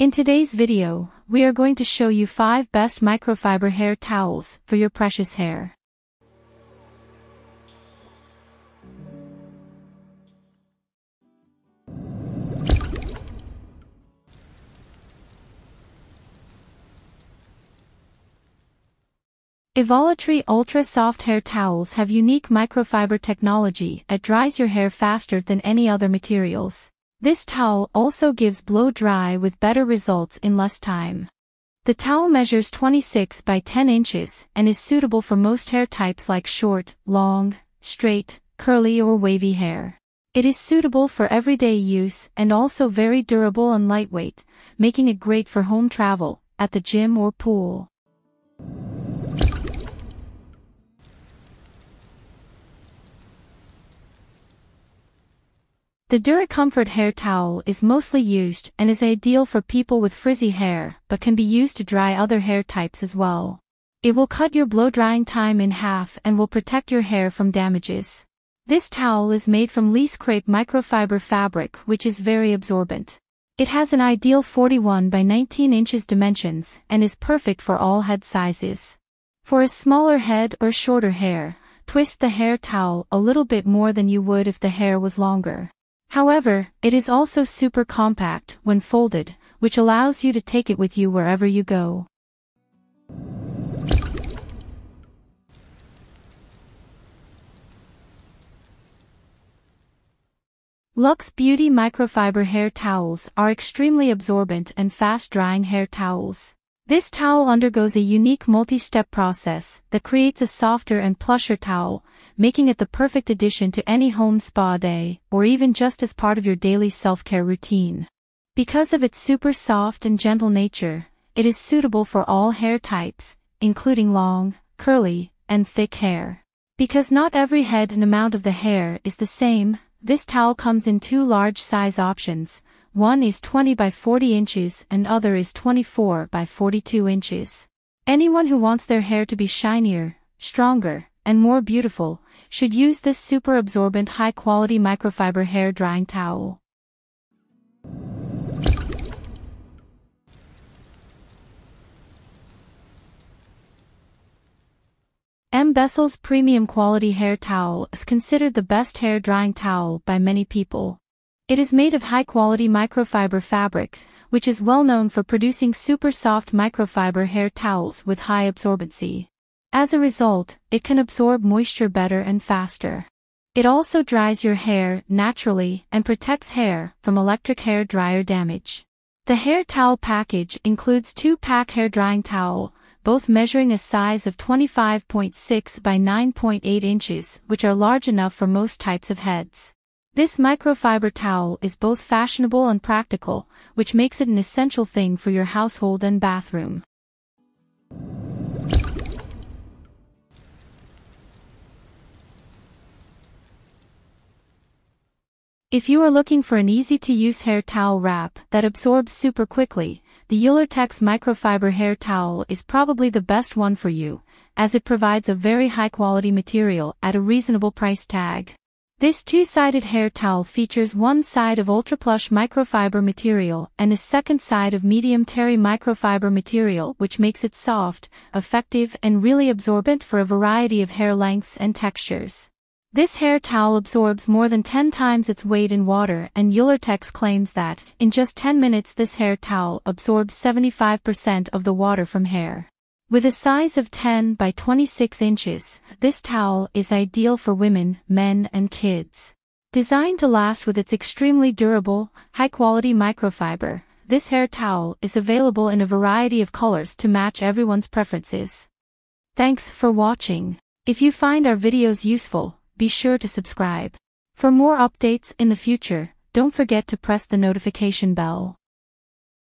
In today's video, we are going to show you 5 best microfiber hair towels for your precious hair. Evolatree Ultra Soft Hair Towels have unique microfiber technology that dries your hair faster than any other materials. This towel also gives blow dry with better results in less time. The towel measures 26 by 10 inches and is suitable for most hair types like short, long, straight, curly or wavy hair. It is suitable for everyday use and also very durable and lightweight, making it great for home travel, at the gym or pool. The DuraComfort hair towel is mostly used and is ideal for people with frizzy hair but can be used to dry other hair types as well. It will cut your blow drying time in half and will protect your hair from damages. This towel is made from Lease Crepe microfiber fabric which is very absorbent. It has an ideal 41 by 19 inches dimensions and is perfect for all head sizes. For a smaller head or shorter hair, twist the hair towel a little bit more than you would if the hair was longer. However, it is also super compact when folded, which allows you to take it with you wherever you go. Luxe Beauty Microfiber Hair Towels are extremely absorbent and fast-drying hair towels. This towel undergoes a unique multi-step process that creates a softer and plusher towel, making it the perfect addition to any home spa day, or even just as part of your daily self-care routine. Because of its super soft and gentle nature, it is suitable for all hair types, including long, curly, and thick hair. Because not every head and amount of the hair is the same, this towel comes in two large size options, one is 20 by 40 inches and other is 24 by 42 inches. Anyone who wants their hair to be shinier, stronger, and more beautiful, should use this super absorbent high quality microfiber hair drying towel. M. Bestle's premium quality hair towel is considered the best hair drying towel by many people. It is made of high-quality microfiber fabric, which is well known for producing super soft microfiber hair towels with high absorbency. As a result, it can absorb moisture better and faster. It also dries your hair naturally and protects hair from electric hair dryer damage. The hair towel package includes two pack hair drying towel, both measuring a size of 25.6 by 9.8 inches, which are large enough for most types of heads. This microfiber towel is both fashionable and practical, which makes it an essential thing for your household and bathroom. If you are looking for an easy-to-use hair towel wrap that absorbs super quickly, the Youlertex microfiber hair towel is probably the best one for you, as it provides a very high-quality material at a reasonable price tag. This two-sided hair towel features one side of ultra-plush microfiber material and a second side of medium terry microfiber material which makes it soft, effective and really absorbent for a variety of hair lengths and textures. This hair towel absorbs more than 10 times its weight in water and Youlertex claims that, in just 10 minutes this hair towel absorbs 75% of the water from hair. With a size of 10 by 26 inches, this towel is ideal for women, men and kids. Designed to last with its extremely durable, high-quality microfiber, this hair towel is available in a variety of colors to match everyone's preferences. Thanks for watching. If you find our videos useful, be sure to subscribe. For more updates in the future, don't forget to press the notification bell.